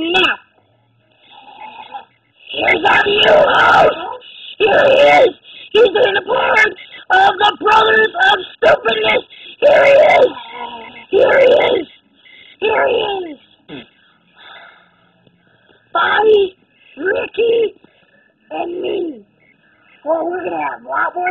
Now, here's our new host. Here he is. He's in the board of the Brothers of Stupidness. Here he is. Here he is. Here he is. Bobby, Ricky, and me. Well, we're going to have a lot more